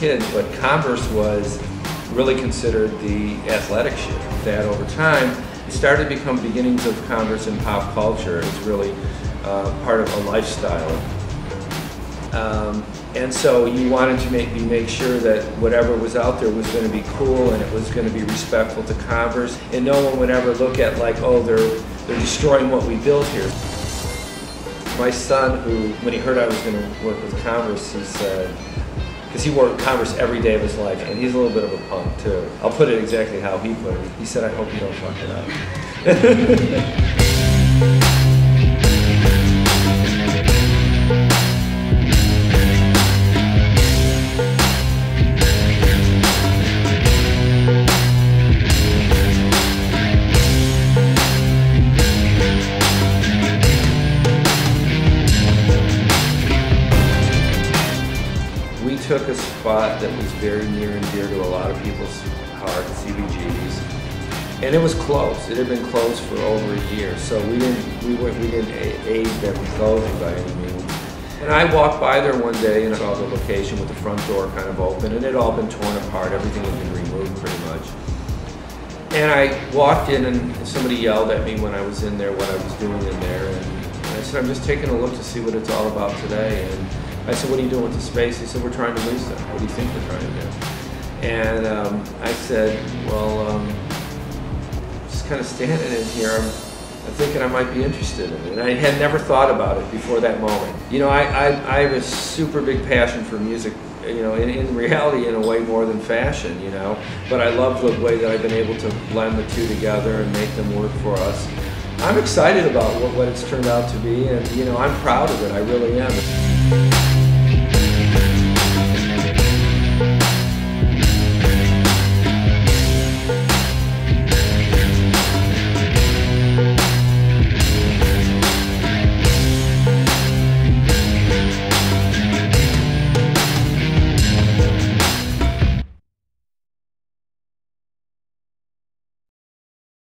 did, but Converse was really considered the athletic shoe. That over time, started to become beginnings of Converse in pop culture. It's really uh, part of a lifestyle. Um, and so you wanted to make, make sure that whatever was out there was going to be cool and it was going to be respectful to Converse. And no one would ever look at like, oh, they're, they're destroying what we built here. My son, who, when he heard I was going to work with Converse, he said, because he wore Converse every day of his life, and he's a little bit of a punk too. I'll put it exactly how he put it. He said, I hope you don't fuck it up. we took a spot that was very near and dear to a lot of people's hearts, CBGB's, and it was closed. It had been closed for over a year, so we didn't we went, we didn't aid that closing by any means. And I walked by there one day and saw the location with the front door kind of open, and it had all been torn apart. Everything had been removed pretty much. And I walked in, and somebody yelled at me when I was in there what I was doing in there, and I said, I'm just taking a look to see what it's all about today. And I said, what are you doing with the space? He said, we're trying to lease it. What do you think we're trying to do? And um, I said, well, um, just kind of standing in here, I'm, I'm, thinking I might be interested in it. And I had never thought about it before that moment. You know, I, I, I have a super big passion for music, you know, in, in reality in a way more than fashion, you know. But I love the way that I've been able to blend the two together and make them work for us. I'm excited about what, what it's turned out to be, and you know, I'm proud of it. I really am.